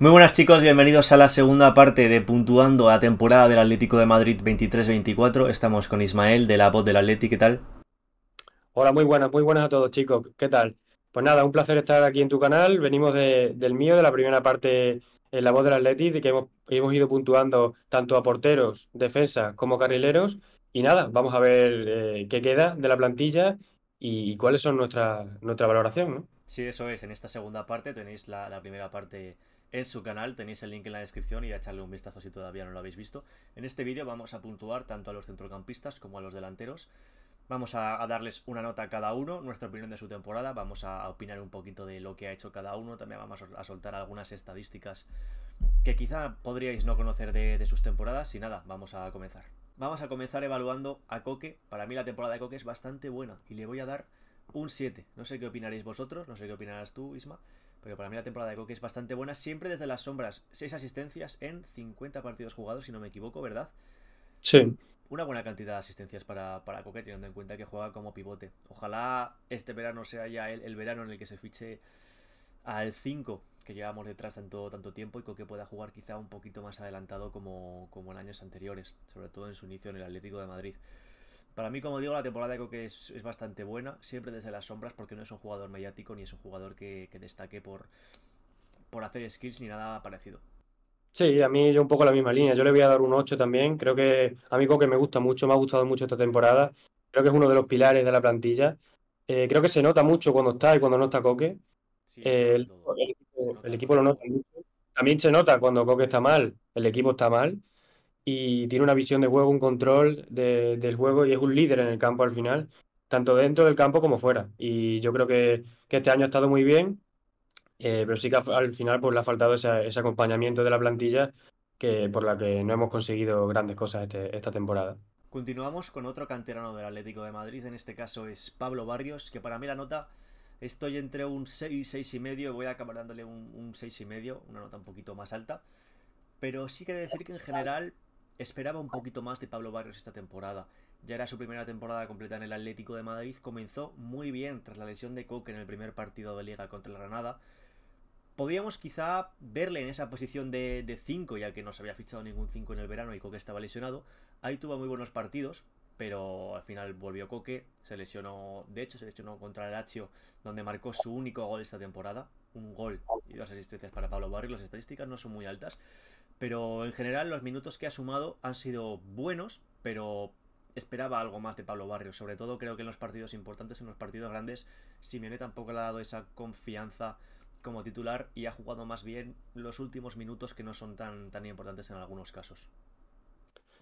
Muy buenas chicos, bienvenidos a la segunda parte de Puntuando a temporada del Atlético de Madrid 23-24. Estamos con Ismael de la voz del Atlético, ¿qué tal? Hola, muy buenas, muy buenas a todos chicos, ¿qué tal? Pues nada, un placer estar aquí en tu canal. Venimos del mío, de la primera parte en la voz del Atlético, de que hemos, hemos ido puntuando tanto a porteros, defensas como carrileros. Y nada, vamos a ver eh, qué queda de la plantilla y, cuáles son nuestra, nuestra valoración, ¿no? Sí, eso es. En esta segunda parte tenéis la, la primera parte en su canal, tenéis el link en la descripción y a echarle un vistazo si todavía no lo habéis visto. En este vídeo vamos a puntuar tanto a los centrocampistas como a los delanteros. Vamos a, darles una nota a cada uno, nuestra opinión de su temporada, vamos a, opinar un poquito de lo que ha hecho cada uno, también vamos a soltar algunas estadísticas que quizá podríais no conocer de, de sus temporadas y nada, vamos a comenzar. Vamos a comenzar evaluando a Coque, para mí la temporada de Coque es bastante buena y le voy a dar un 7. No sé qué opinaréis vosotros, no sé qué opinarás tú, Isma. Pero para mí la temporada de Coque es bastante buena, siempre desde las sombras. Seis asistencias en 50 partidos jugados, si no me equivoco, ¿verdad? Sí. Una buena cantidad de asistencias para, para Coque, teniendo en cuenta que juega como pivote. Ojalá este verano sea ya el, verano en el que se fiche al 5 que llevamos detrás tanto, tanto tiempo y Coque pueda jugar quizá un poquito más adelantado como, como en años anteriores, sobre todo en su inicio en el Atlético de Madrid. Para mí, como digo, la temporada de Coque es, es, bastante buena, siempre desde las sombras, porque no es un jugador mediático ni es un jugador que, destaque por, por hacer skills ni nada parecido. Sí, a mí yo un poco la misma línea. Yo le voy a dar un 8 también. Creo que a mí Coque me gusta mucho, me ha gustado mucho esta temporada. Creo que es uno de los pilares de la plantilla. Eh, creo que se nota mucho cuando está y cuando no está Coque. Eh, el, el, equipo lo nota mucho. También se nota cuando Coque está mal, el equipo está mal y tiene una visión de juego, un control del juego y es un líder en el campo al final, tanto dentro del campo como fuera. Y yo creo que, este año ha estado muy bien, eh, pero sí que al final pues, le ha faltado ese, acompañamiento de la plantilla que, por la que no hemos conseguido grandes cosas este, esta temporada. Continuamos con otro canterano del Atlético de Madrid, en este caso es Pablo Barrios, que para mí la nota estoy entre un 6, 6 y medio, voy a acabar dándole un, un 6 y medio, una nota un poquito más alta. Pero sí que decir que en general Esperaba un poquito más de Pablo Barrios esta temporada. Ya era su primera temporada completa en el Atlético de Madrid. Comenzó muy bien tras la lesión de Coque en el primer partido de liga contra el Granada. Podíamos quizá verle en esa posición de 5, ya que no se había fichado ningún 5 en el verano y Coque estaba lesionado. Ahí tuvo muy buenos partidos, pero al final volvió Coque, se lesionó, de hecho se lesionó contra el Lazio, donde marcó su único gol esta temporada, un gol y dos asistencias para Pablo Barrios, las estadísticas no son muy altas, pero en general los minutos que ha sumado han sido buenos, pero esperaba algo más de Pablo Barrios. Sobre todo creo que en los partidos importantes, en los partidos grandes, Simeone tampoco le ha dado esa confianza como titular y ha jugado más bien los últimos minutos que no son tan, tan importantes en algunos casos.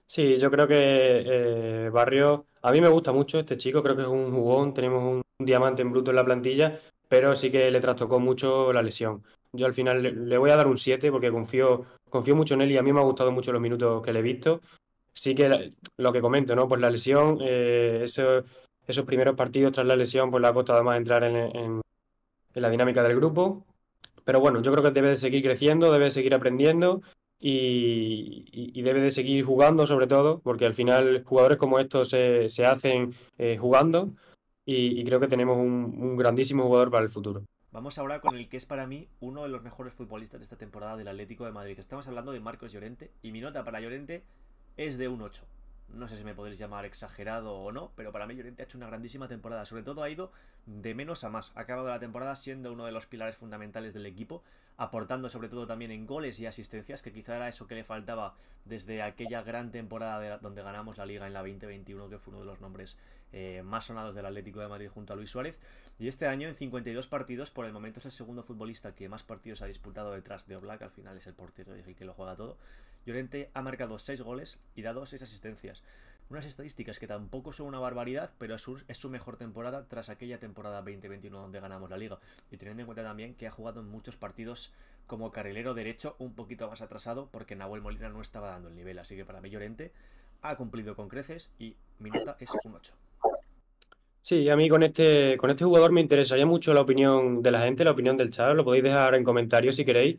Sí, yo creo que eh, Barrio, a mí me gusta mucho este chico, creo que es un jugón, tenemos un, diamante en bruto en la plantilla, pero sí que le trastocó mucho la lesión. Yo al final le, voy a dar un 7 porque confío, confío mucho en él y a mí me ha gustado mucho los minutos que le he visto. Sí que lo que comento, ¿no? Pues la lesión, eh, esos primeros partidos tras la lesión, pues le ha costado más entrar en, en, la dinámica del grupo. Pero bueno, yo creo que debe de seguir creciendo, debe de seguir aprendiendo y, debe de seguir jugando sobre todo, porque al final jugadores como estos se, se hacen eh, jugando y, creo que tenemos un grandísimo jugador para el futuro. Vamos ahora con el que es para mí uno de los mejores futbolistas de esta temporada del Atlético de Madrid. Estamos hablando de Marcos Llorente y mi nota para Llorente es de un 8. No sé si me podéis llamar exagerado o no, pero para mí Llorente ha hecho una grandísima temporada. Sobre todo ha ido de menos a más. Ha acabado la temporada siendo uno de los pilares fundamentales del equipo, aportando sobre todo también en goles y asistencias, que quizá era eso que le faltaba desde aquella gran temporada donde ganamos la liga en la 2021, que fue uno de los nombres eh, más sonados del Atlético de Madrid junto a Luis Suárez. Y este año, en 52 partidos, por el momento es el segundo futbolista que más partidos ha disputado detrás de Oblak. Al final es el portero el que lo juega todo. Llorente ha marcado 6 goles y dado 6 asistencias. Unas estadísticas que tampoco son una barbaridad, pero es su, mejor temporada tras aquella temporada 2021 donde ganamos la liga. Y teniendo en cuenta también que ha jugado en muchos partidos como carrilero derecho, un poquito más atrasado, porque Nahuel Molina no estaba dando el nivel. Así que para mí Llorente ha cumplido con creces y mi nota es un 8. Sí, a mí con este, con este jugador me interesaría mucho la opinión de la gente, la opinión del chat. Lo podéis dejar en comentarios si queréis,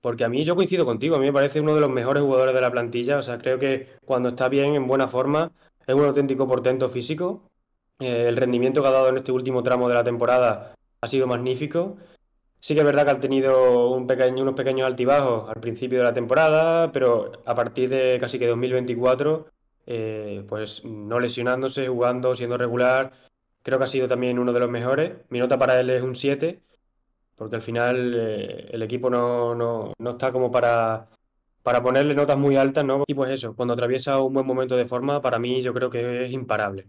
porque a mí yo coincido contigo. A mí me parece uno de los mejores jugadores de la plantilla. O sea, creo que cuando está bien, en buena forma, es un auténtico portento físico. Eh, el rendimiento que ha dado en este último tramo de la temporada ha sido magnífico. Sí que es verdad que han tenido un pequeño, unos pequeños altibajos al principio de la temporada, pero a partir de casi que 2024, eh, pues no lesionándose, jugando, siendo regular, creo que ha sido también uno de los mejores. Mi nota para él es un 7, porque al final eh, el equipo no, no, no está como para, para ponerle notas muy altas, ¿no? Y pues eso, cuando atraviesa un buen momento de forma, para mí yo creo que es imparable.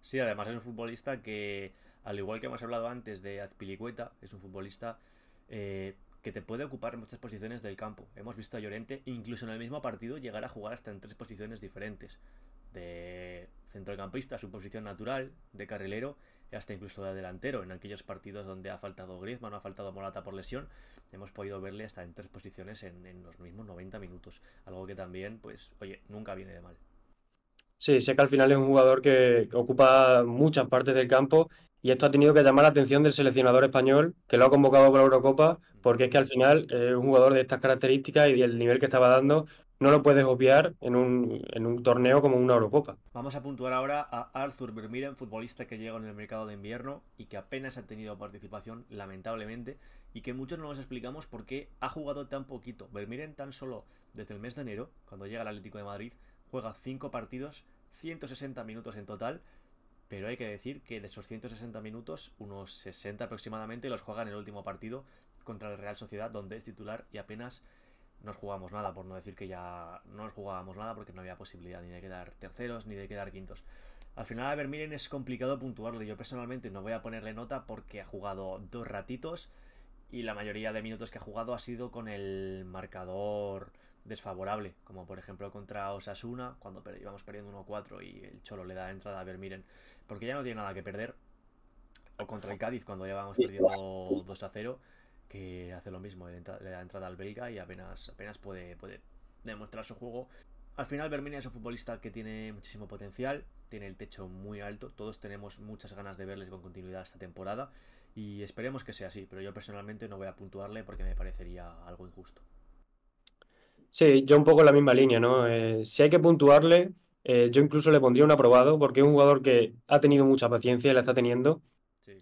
Sí, además es un futbolista que, al igual que hemos hablado antes de Azpilicueta, es un futbolista eh, que te puede ocupar muchas posiciones del campo. Hemos visto a Llorente, incluso en el mismo partido, llegar a jugar hasta en tres posiciones diferentes. De centrocampista, su posición natural, de carrilero hasta incluso de delantero. En aquellos partidos donde ha faltado Griezmann, ha faltado Morata por lesión, hemos podido verle hasta en tres posiciones en, los mismos 90 minutos. Algo que también, pues, oye, nunca viene de mal. Sí, sé que al final es un jugador que ocupa muchas partes del campo y esto ha tenido que llamar la atención del seleccionador español que lo ha convocado para la Eurocopa porque es que al final es un jugador de estas características y el nivel que estaba dando no lo puedes obviar en un, en un torneo como una Eurocopa. Vamos a puntuar ahora a Arthur Vermiren, futbolista que llega en el mercado de invierno y que apenas ha tenido participación, lamentablemente, y que muchos no nos explicamos por qué ha jugado tan poquito. Vermiren tan solo desde el mes de enero, cuando llega al Atlético de Madrid, juega 5 partidos, 160 minutos en total, pero hay que decir que de esos 160 minutos, unos 60 aproximadamente los juega en el último partido contra el Real Sociedad, donde es titular y apenas nos jugamos nada, por no decir que ya no nos jugábamos nada porque no había posibilidad ni de quedar terceros ni de quedar quintos. Al final a ver, miren, es complicado puntuarle. Yo personalmente no voy a ponerle nota porque ha jugado dos ratitos y la mayoría de minutos que ha jugado ha sido con el marcador desfavorable, como por ejemplo contra Osasuna, cuando íbamos perdiendo 1-4 y el Cholo le da entrada a ver, miren, porque ya no tiene nada que perder. O contra el Cádiz, cuando ya vamos perdiendo 2-0 que hace lo mismo, le, da entrada al belga y apenas, apenas puede, puede demostrar su juego. Al final Berminia es un futbolista que tiene muchísimo potencial, tiene el techo muy alto, todos tenemos muchas ganas de verles con continuidad esta temporada y esperemos que sea así, pero yo personalmente no voy a puntuarle porque me parecería algo injusto. Sí, yo un poco en la misma línea, ¿no? Eh, si hay que puntuarle, eh, yo incluso le pondría un aprobado porque es un jugador que ha tenido mucha paciencia y la está teniendo.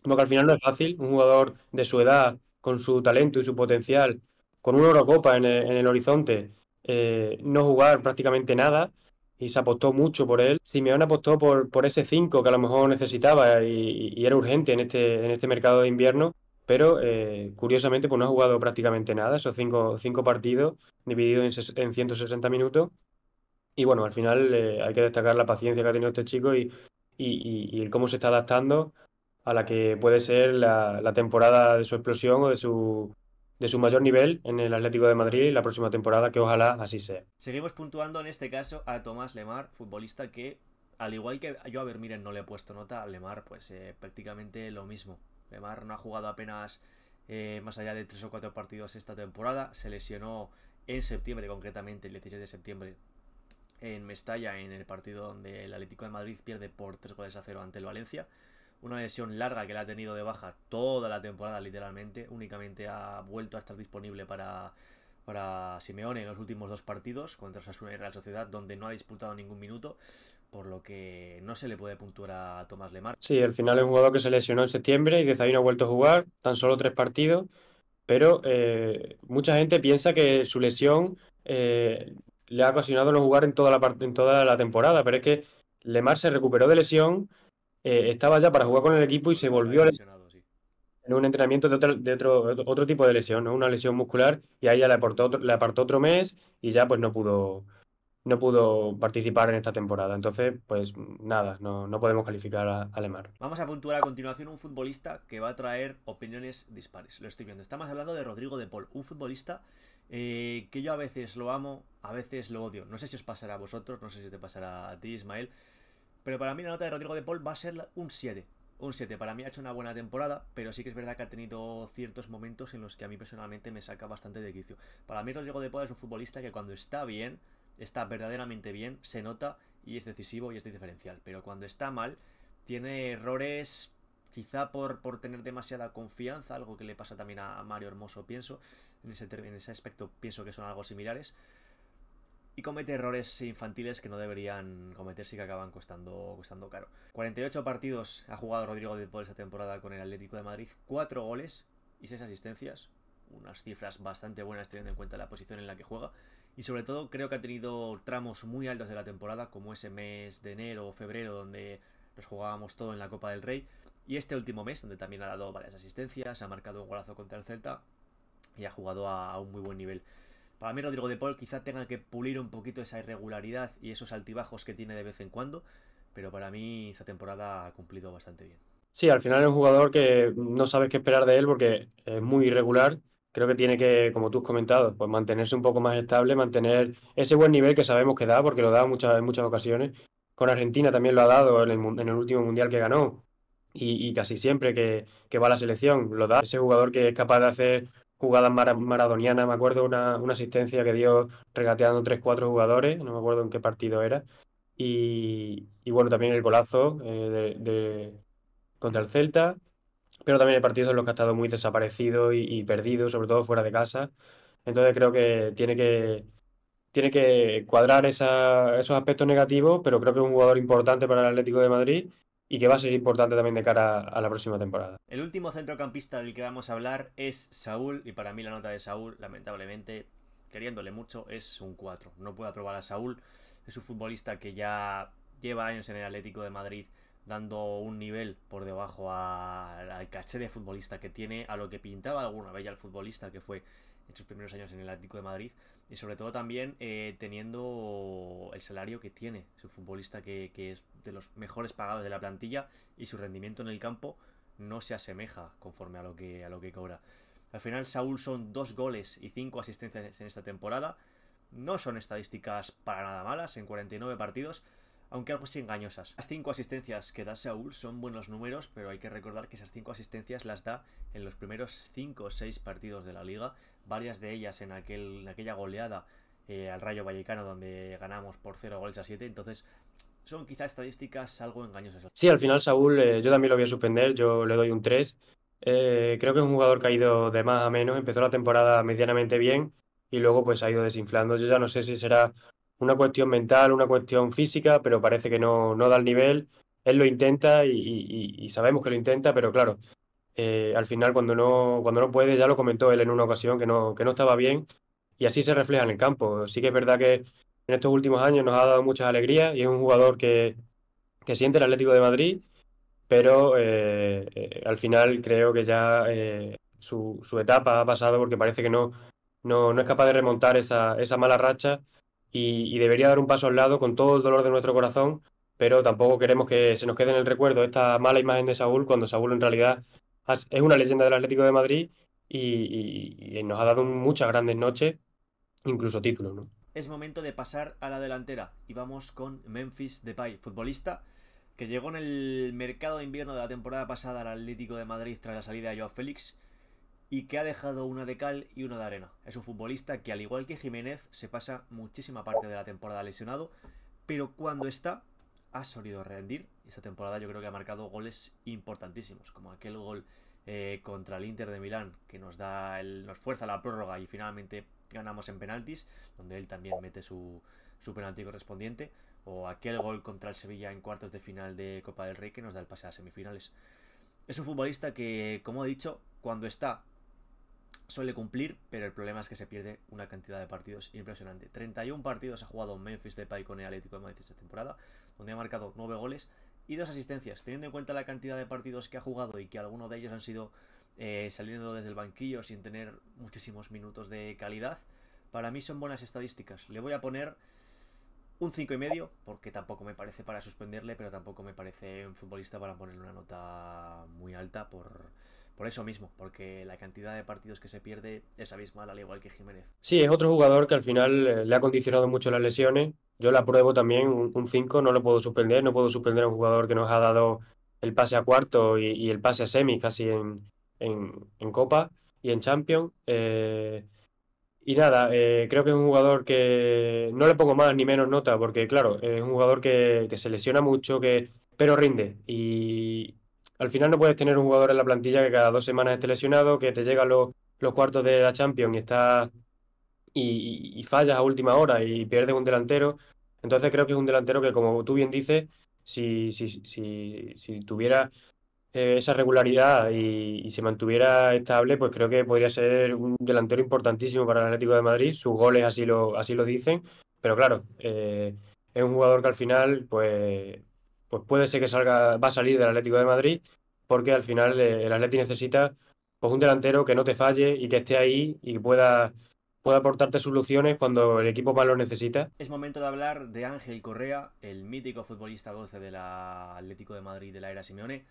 Como que al final no es fácil, un jugador de su edad con su talento y su potencial, con una Eurocopa en el, horizonte, eh, no jugar prácticamente nada y se apostó mucho por él. Simeone apostó por, ese 5 que a lo mejor necesitaba y, era urgente en este, en este mercado de invierno, pero eh, curiosamente pues no ha jugado prácticamente nada, esos cinco, cinco partidos divididos en, en 160 minutos. Y bueno, al final eh, hay que destacar la paciencia que ha tenido este chico y, y cómo se está adaptando a la que puede ser la, temporada de su explosión o de su, de su mayor nivel en el Atlético de Madrid la próxima temporada, que ojalá así sea. Seguimos puntuando en este caso a Tomás Lemar, futbolista que, al igual que yo a ver, miren, no le he puesto nota, a Lemar pues eh, prácticamente lo mismo. Lemar no ha jugado apenas eh, más allá de tres o cuatro partidos esta temporada, se lesionó en septiembre, concretamente el 16 de septiembre, en Mestalla, en el partido donde el Atlético de Madrid pierde por tres goles a cero ante el Valencia una lesión larga que le ha tenido de baja toda la temporada literalmente, únicamente ha vuelto a estar disponible para, para Simeone en los últimos dos partidos contra Osasuna y Real Sociedad, donde no ha disputado ningún minuto, por lo que no se le puede puntuar a Tomás Lemar. Sí, al final es un jugador que se lesionó en septiembre y desde ahí no ha vuelto a jugar, tan solo tres partidos, pero eh, mucha gente piensa que su lesión eh, le ha ocasionado no jugar en toda la, en toda la temporada, pero es que Lemar se recuperó de lesión eh, estaba ya para jugar con el equipo y se volvió lesionado, en un entrenamiento de otro, de otro, otro tipo de lesión, ¿no? una lesión muscular, y ahí ya le, aportó otro, le apartó otro mes y ya pues no pudo, no pudo participar en esta temporada. Entonces, pues nada, no, no podemos calificar a, Alemar. Vamos a puntuar a continuación un futbolista que va a traer opiniones dispares. Lo estoy viendo. Estamos hablando de Rodrigo de Paul, un futbolista eh, que yo a veces lo amo, a veces lo odio. No sé si os pasará a vosotros, no sé si te pasará a ti, Ismael. Pero para mí la nota de Rodrigo de Paul va a ser un 7. Un 7. Para mí ha hecho una buena temporada, pero sí que es verdad que ha tenido ciertos momentos en los que a mí personalmente me saca bastante de quicio. Para mí Rodrigo de Paul es un futbolista que cuando está bien, está verdaderamente bien, se nota y es decisivo y es diferencial. Pero cuando está mal, tiene errores quizá por, por tener demasiada confianza, algo que le pasa también a Mario Hermoso, pienso. En ese, en ese aspecto pienso que son algo similares y comete errores infantiles que no deberían cometerse y que acaban costando, costando caro. 48 partidos ha jugado Rodrigo de Paul esta temporada con el Atlético de Madrid, 4 goles, y 6 asistencias. Unas cifras bastante buenas teniendo en cuenta la posición en la que juega. Y sobre todo creo que ha tenido tramos muy altos de la temporada, como ese mes de enero o febrero donde nos jugábamos todo en la Copa del Rey. Y este último mes, donde también ha dado varias asistencias, ha marcado un golazo contra el Celta y ha jugado a, un muy buen nivel. Para mí Rodrigo de Paul quizá tenga que pulir un poquito esa irregularidad y esos altibajos que tiene de vez en cuando, pero para mí esta temporada ha cumplido bastante bien. Sí, al final es un jugador que no sabes qué esperar de él porque es muy irregular. Creo que tiene que, como tú has comentado, pues mantenerse un poco más estable, mantener ese buen nivel que sabemos que da, porque lo da muchas, en muchas ocasiones. Con Argentina también lo ha dado en el, último mundial que ganó y, casi siempre que, va a la selección lo da. Ese jugador que es capaz de hacer jugadas maradonianas, me acuerdo una, una asistencia que dio regateando 3-4 jugadores, no me acuerdo en qué partido era. Y, bueno, también el golazo eh, contra el Celta, pero también el partido en los que ha estado muy desaparecido y, perdido, sobre todo fuera de casa. Entonces creo que tiene que, tiene que cuadrar esos aspectos negativos, pero creo que es un jugador importante para el Atlético de Madrid y que va a ser importante también de cara a la próxima temporada. El último centrocampista del que vamos a hablar es Saúl, y para mí la nota de Saúl, lamentablemente, queriéndole mucho, es un 4. No puedo aprobar a Saúl, es un futbolista que ya lleva años en el Atlético de Madrid dando un nivel por debajo al caché de futbolista que tiene, a lo que pintaba alguna vez ya el futbolista que fue en sus primeros años en el Atlético de Madrid y sobre todo también eh, teniendo el salario que tiene. Es un futbolista que, es de los mejores pagados de la plantilla y su rendimiento en el campo no se asemeja conforme a lo que, a lo que cobra. Al final Saúl son dos goles y cinco asistencias en esta temporada. No son estadísticas para nada malas en 49 partidos, aunque algo así engañosas. Las cinco asistencias que da Saúl son buenos números, pero hay que recordar que esas cinco asistencias las da en los primeros 5 o 6 partidos de la liga, varias de ellas en, aquel, aquella goleada eh, al Rayo Vallecano donde ganamos por 0 goles a 7, entonces son quizá estadísticas algo engañosas. Sí, al final Saúl eh, yo también lo voy a suspender, yo le doy un 3. Eh, creo que es un jugador que ha ido de más a menos, empezó la temporada medianamente bien y luego pues ha ido desinflando. Yo ya no sé si será una cuestión mental, una cuestión física, pero parece que no, no da el nivel. Él lo intenta y, sabemos que lo intenta, pero claro, eh, al final cuando no, cuando no puede, ya lo comentó él en una ocasión, que no, que no estaba bien, y así se refleja en el campo. Sí que es verdad que en estos últimos años nos ha dado muchas alegrías y es un jugador que, que siente el Atlético de Madrid, pero eh, eh, al final creo que ya su, su, etapa ha pasado porque parece que no, no, no es capaz de remontar esa, esa mala racha y, debería dar un paso al lado con todo el dolor de nuestro corazón, pero tampoco queremos que se nos quede en el recuerdo esta mala imagen de Saúl cuando Saúl en realidad es una leyenda del Atlético de Madrid y, nos ha dado muchas grandes noches, incluso títulos. ¿no? Es momento de pasar a la delantera y vamos con Memphis Depay, futbolista que llegó en el mercado de invierno de la temporada pasada al Atlético de Madrid tras la salida de Joao Félix y que ha dejado una de cal y una de arena. Es un futbolista que al igual que Jiménez se pasa muchísima parte de la temporada lesionado, pero cuando está ha solido rendir. Esta temporada yo creo que ha marcado goles importantísimos, como aquel gol eh, contra el Inter de Milán que nos da el, nos fuerza la prórroga y finalmente ganamos en penaltis, donde él también mete su, su penalti correspondiente, o aquel gol contra el Sevilla en cuartos de final de Copa del Rey que nos da el pase a semifinales. Es un futbolista que, como he dicho, cuando está suele cumplir, pero el problema es que se pierde una cantidad de partidos impresionante. 31 partidos ha jugado Memphis Depay con el Atlético de Madrid esta temporada, donde ha marcado 9 goles y 2 asistencias. Teniendo en cuenta la cantidad de partidos que ha jugado y que algunos de ellos han sido eh, saliendo desde el banquillo sin tener muchísimos minutos de calidad, para mí son buenas estadísticas. Le voy a poner un 5,5, porque tampoco me parece para suspenderle, pero tampoco me parece un futbolista para ponerle una nota muy alta por por eso mismo, porque la cantidad de partidos que se pierde es abismal, al igual que Jiménez. Sí, es otro jugador que al final eh, le ha condicionado mucho las lesiones. Yo la pruebo también, un 5, no lo puedo suspender, no puedo suspender a un jugador que nos ha dado el pase a cuarto y, el pase a semi casi en, en, Copa y en Champions. Eh, y nada, eh, creo que es un jugador que no le pongo más ni menos nota, porque claro, es un jugador que, que se lesiona mucho, que, pero rinde. Y, al final no puedes tener un jugador en la plantilla que cada dos semanas esté lesionado, que te llegan los, los cuartos de la Champions y está y, fallas a última hora y pierdes un delantero. Entonces creo que es un delantero que, como tú bien dices, si, si, si, si tuviera eh, esa regularidad y, se mantuviera estable, pues creo que podría ser un delantero importantísimo para el Atlético de Madrid. Sus goles así lo, así lo dicen, pero claro, eh, es un jugador que al final, pues, pues puede ser que salga, va a salir del Atlético de Madrid, porque al final eh, el Atlético necesita pues, un delantero que no te falle y que esté ahí y pueda puede aportarte soluciones cuando el equipo más lo necesita. Es momento de hablar de Ángel Correa, el mítico futbolista 12 del Atlético de Madrid de la era Simeone.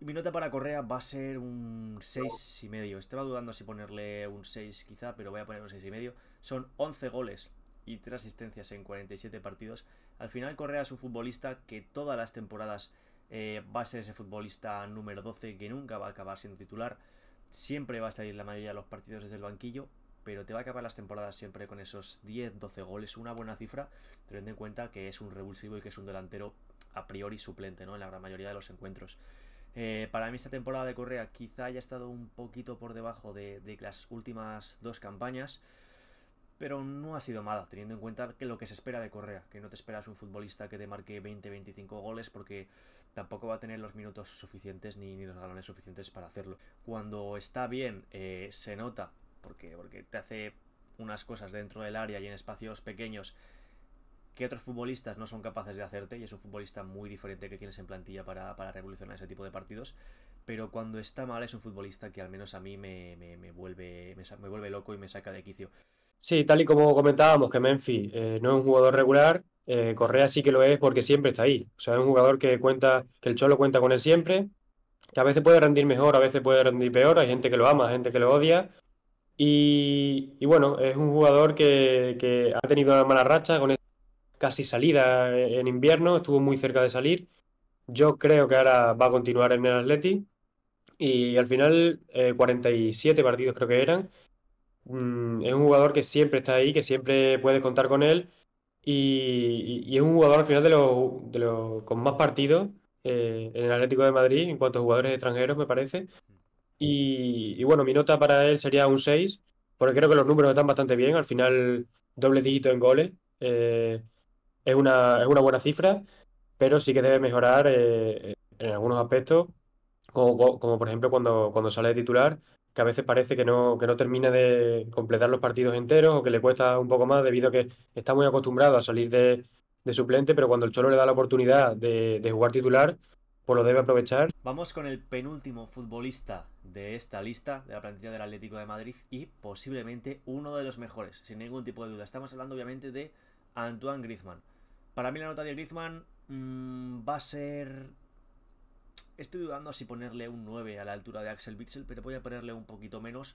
Mi nota para Correa va a ser un 6 y medio. Estaba dudando si ponerle un 6 quizá, pero voy a poner un 6 y medio. Son 11 goles y 3 asistencias en 47 partidos. Al final Correa es un futbolista que todas las temporadas eh, va a ser ese futbolista número 12 que nunca va a acabar siendo titular. Siempre va a salir la mayoría de los partidos desde el banquillo pero te va a acabar las temporadas siempre con esos 10-12 goles, una buena cifra, teniendo en cuenta que es un revulsivo y que es un delantero a priori suplente, ¿no? En la gran mayoría de los encuentros. Eh, para mí esta temporada de Correa quizá haya estado un poquito por debajo de, las últimas dos campañas, pero no ha sido mala, teniendo en cuenta que lo que se espera de Correa, que no te esperas un futbolista que te marque 20-25 goles porque tampoco va a tener los minutos suficientes ni, los galones suficientes para hacerlo. Cuando está bien, eh, se nota porque, porque te hace unas cosas dentro del área y en espacios pequeños que otros futbolistas no son capaces de hacerte y es un futbolista muy diferente que tienes en plantilla para, revolucionar ese tipo de partidos pero cuando está mal es un futbolista que al menos a mí me, vuelve, me, vuelve loco y me saca de quicio. Sí, tal y como comentábamos que Memphis eh, no es un jugador regular, eh, Correa sí que lo es porque siempre está ahí. O sea, es un jugador que cuenta, que el Cholo cuenta con él siempre, que a veces puede rendir mejor, a veces puede rendir peor, hay gente que lo ama, hay gente que lo odia, y, bueno, es un jugador que, ha tenido una mala racha con casi salida en invierno, estuvo muy cerca de salir. Yo creo que ahora va a continuar en el Atleti. Y al final, 47 eh, partidos creo que eran. Mm, es un jugador que siempre está ahí, que siempre puedes contar con él. Y, es un jugador al final de los de con más partidos eh, en el Atlético de Madrid en cuanto a jugadores extranjeros, me parece. Y, bueno, mi nota para él sería un 6, porque creo que los números están bastante bien. Al final, doble dígito en goles eh, es, una, es una buena cifra, pero sí que debe mejorar eh, en algunos aspectos, como, como, por ejemplo cuando, cuando sale de titular, que a veces parece que no, que no termina de completar los partidos enteros o que le cuesta un poco más debido a que está muy acostumbrado a salir de, de suplente, pero cuando el Cholo le da la oportunidad de, de jugar titular, pues lo debe aprovechar. Vamos con el penúltimo futbolista de esta lista de la plantilla del Atlético de Madrid y posiblemente uno de los mejores, sin ningún tipo de duda. Estamos hablando obviamente de Antoine Griezmann. Para mí la nota de Griezmann mm, va a ser... Estoy dudando si ponerle un 9 a la altura de Axel Witsel, pero voy a ponerle un poquito menos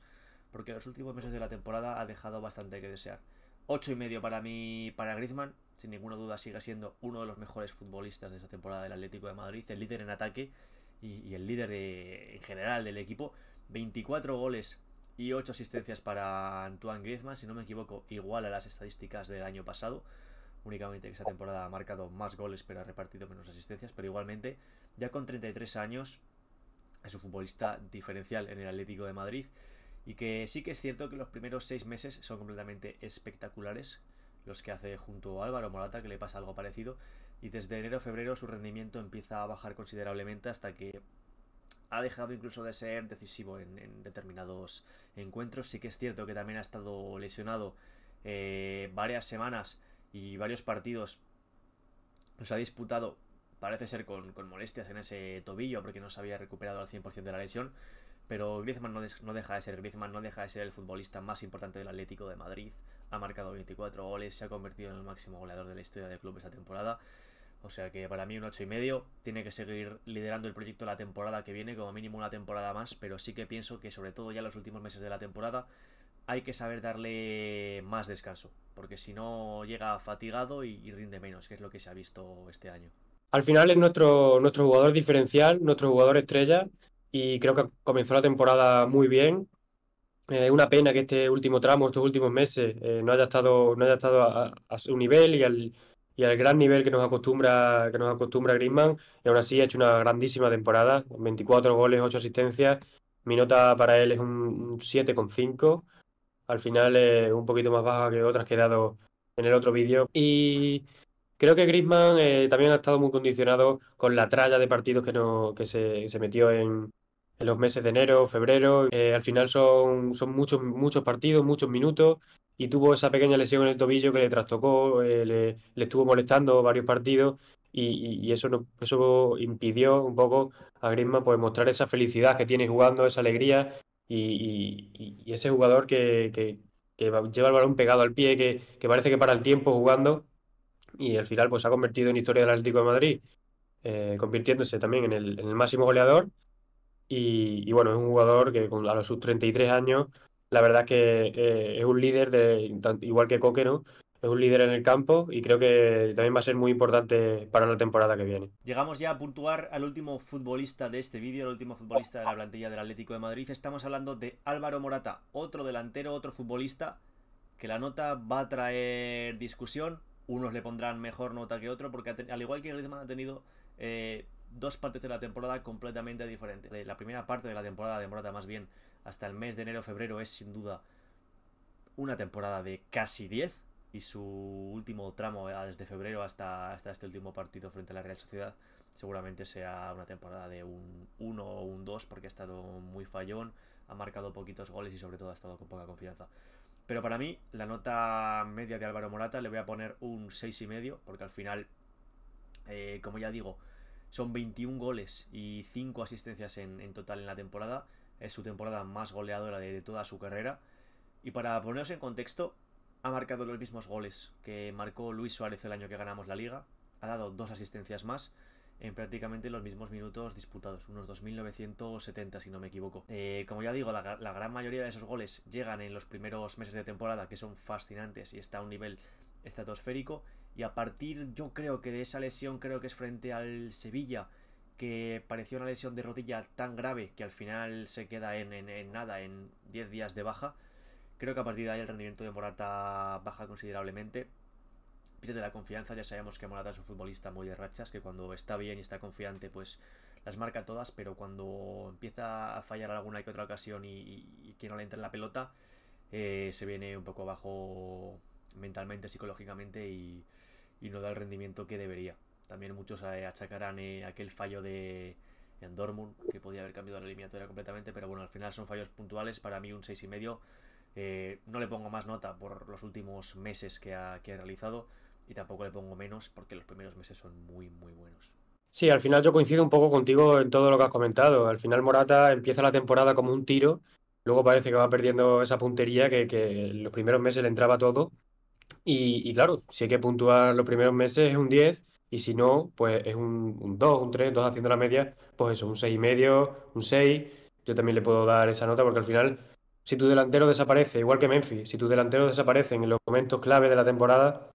porque en los últimos meses de la temporada ha dejado bastante que desear. 8 y medio para mí para Griezmann, sin ninguna duda sigue siendo uno de los mejores futbolistas de esa temporada del Atlético de Madrid, el líder en ataque y, el líder en general del equipo. 24 goles y 8 asistencias para Antoine Griezmann, si no me equivoco, igual a las estadísticas del año pasado. Únicamente que esa temporada ha marcado más goles pero ha repartido menos asistencias, pero igualmente, ya con 33 años, es un futbolista diferencial en el Atlético de Madrid. Y que sí que es cierto que los primeros 6 meses son completamente espectaculares, los que hace junto a Álvaro Morata, que le pasa algo parecido. Y desde enero a febrero su rendimiento empieza a bajar considerablemente hasta que ha dejado incluso de ser decisivo en, determinados encuentros. Sí que es cierto que también ha estado lesionado eh, varias semanas y varios partidos los ha disputado, parece ser con, molestias en ese tobillo porque no se había recuperado al 100% de la lesión. Pero Griezmann no, deja de ser Griezmann, no deja de ser el futbolista más importante del Atlético de Madrid ha marcado 24 goles, se ha convertido en el máximo goleador de la historia del club esta temporada. O sea que para mí un 8 y medio tiene que seguir liderando el proyecto la temporada que viene, como mínimo una temporada más, pero sí que pienso que sobre todo ya los últimos meses de la temporada hay que saber darle más descanso, porque si no llega fatigado y, rinde menos, que es lo que se ha visto este año. Al final es nuestro, nuestro jugador diferencial, nuestro jugador estrella, y creo que comenzó la temporada muy bien. Es una pena que este último tramo, estos últimos meses, eh, no haya estado, no haya estado a, su nivel y al, y al, gran nivel que nos acostumbra, que nos acostumbra Griezmann. Y aún así ha hecho una grandísima temporada, 24 goles, 8 asistencias. Mi nota para él es un, 7,5. Al final es un poquito más baja que otras que he dado en el otro vídeo. Y Creo que Griezmann eh, también ha estado muy condicionado con la tralla de partidos que, no, que se, se metió en, en los meses de enero, febrero. Eh, al final son, son muchos, muchos partidos, muchos minutos y tuvo esa pequeña lesión en el tobillo que le trastocó, eh, le, le, estuvo molestando varios partidos y, y, eso, no, eso impidió un poco a Griezmann pues, mostrar esa felicidad que tiene jugando, esa alegría y, y ese jugador que, que, que, lleva el balón pegado al pie, que, que, parece que para el tiempo jugando y al final pues se ha convertido en historia del Atlético de Madrid, eh, convirtiéndose también en el, máximo goleador y, bueno, es un jugador que a los sus 33 años, la verdad que eh, es un líder, de, igual que Coque, ¿no? Es un líder en el campo y creo que también va a ser muy importante para la temporada que viene. Llegamos ya a puntuar al último futbolista de este vídeo, el último futbolista de la plantilla del Atlético de Madrid. Estamos hablando de Álvaro Morata, otro delantero, otro futbolista que la nota va a traer discusión. Unos le pondrán mejor nota que otro porque al igual que Griezmann ha tenido eh, dos partes de la temporada completamente diferentes. La primera parte de la temporada de Morata más bien hasta el mes de enero-febrero es sin duda una temporada de casi 10 y su último tramo desde febrero hasta, hasta este último partido frente a la Real Sociedad seguramente sea una temporada de un 1 o un 2 porque ha estado muy fallón, ha marcado poquitos goles y sobre todo ha estado con poca confianza. Pero para mí, la nota media de Álvaro Morata le voy a poner un 6,5 porque al final, eh, como ya digo, son 21 goles y 5 asistencias en, en, total en la temporada. Es su temporada más goleadora de, de, toda su carrera. Y para poneros en contexto, ha marcado los mismos goles que marcó Luis Suárez el año que ganamos la liga. Ha dado dos asistencias más en prácticamente los mismos minutos disputados, unos 2.970 si no me equivoco. Eh, como ya digo, la, gran mayoría de esos goles llegan en los primeros meses de temporada, que son fascinantes y está a un nivel estratosférico. Y a partir, yo creo que de esa lesión, creo que es frente al Sevilla, que pareció una lesión de rodilla tan grave que al final se queda en, en, en nada, en 10 días de baja. Creo que a partir de ahí el rendimiento de Morata baja considerablemente. Pierde la confianza, ya sabemos que Morata es un futbolista muy de rachas, que cuando está bien y está confiante, pues las marca todas, pero cuando empieza a fallar alguna que otra ocasión y, que no le entra en la pelota, eh, se viene un poco abajo mentalmente, psicológicamente y, no da el rendimiento que debería. También muchos achacarán eh, aquel fallo de Dortmund, que podía haber cambiado la eliminatoria completamente, pero bueno, al final son fallos puntuales, para mí un 6,5. Eh, no le pongo más nota por los últimos meses que ha, que ha realizado y tampoco le pongo menos porque los primeros meses son muy, muy buenos. Sí, al final yo coincido un poco contigo en todo lo que has comentado. Al final Morata empieza la temporada como un tiro, luego parece que va perdiendo esa puntería que, que los primeros meses le entraba todo y, y, claro, si hay que puntuar los primeros meses es un 10 y si no, pues es un, un 2, un 3, 2 haciendo la media, pues eso, un 6,5, un 6. Yo también le puedo dar esa nota porque al final, si tu delantero desaparece, igual que Memphis, si tu delantero desaparece en los momentos clave de la temporada,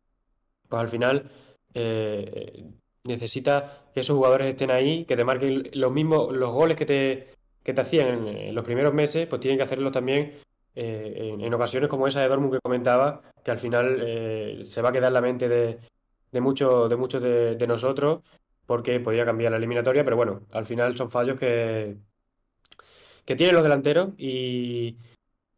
pues al final eh, necesita que esos jugadores estén ahí, que te marquen los mismos, los goles que te, que te hacían en, los primeros meses, pues tienen que hacerlos también eh, en, ocasiones como esa de Dortmund que comentaba, que al final eh, se va a quedar en la mente de, de muchos de, mucho de, de, nosotros, porque podría cambiar la eliminatoria, pero bueno, al final son fallos que, que tienen los delanteros y,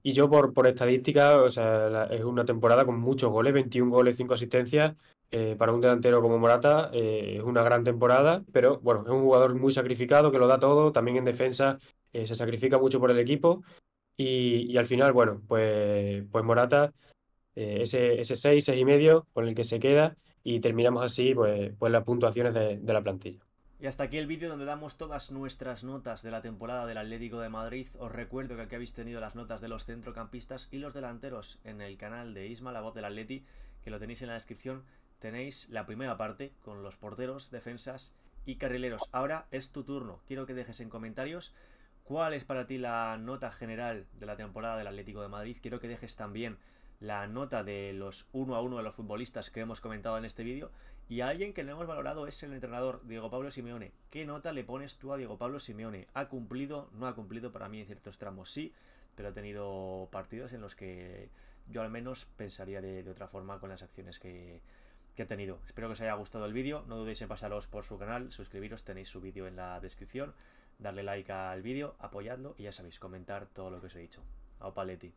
y yo por, por estadística, o sea, es una temporada con muchos goles, 21 goles, 5 asistencias. Eh, para un delantero como Morata eh, es una gran temporada, pero bueno, es un jugador muy sacrificado que lo da todo, también en defensa eh, se sacrifica mucho por el equipo y, y, al final, bueno, pues, pues Morata, eh, ese, ese 6, 6 y medio con el que se queda y terminamos así pues, pues las puntuaciones de la plantilla. Y hasta aquí el vídeo donde damos todas nuestras notas de la temporada del Atlético de Madrid. Os recuerdo que aquí habéis tenido las notas de los centrocampistas y los delanteros en el canal de Isma, la voz del Atleti, que lo tenéis en la descripción. Tenéis la primera parte con los porteros, defensas y carrileros. Ahora es tu turno. Quiero que dejes en comentarios cuál es para ti la nota general de la temporada del Atlético de Madrid. Quiero que dejes también la nota de los uno a uno de los futbolistas que hemos comentado en este vídeo y alguien que no hemos valorado es el entrenador Diego Pablo Simeone. ¿Qué nota le pones tú a Diego Pablo Simeone? ¿Ha cumplido? ¿No ha cumplido? Para mí en ciertos tramos sí, pero ha tenido partidos en los que yo al menos pensaría de, otra forma con las acciones que, que ha tenido. Espero que os haya gustado el vídeo, no dudéis en pasaros por su canal, suscribiros, tenéis su vídeo en la descripción, darle like al vídeo, apoyadlo y ya sabéis, comentar todo lo que os he dicho. A Paletti.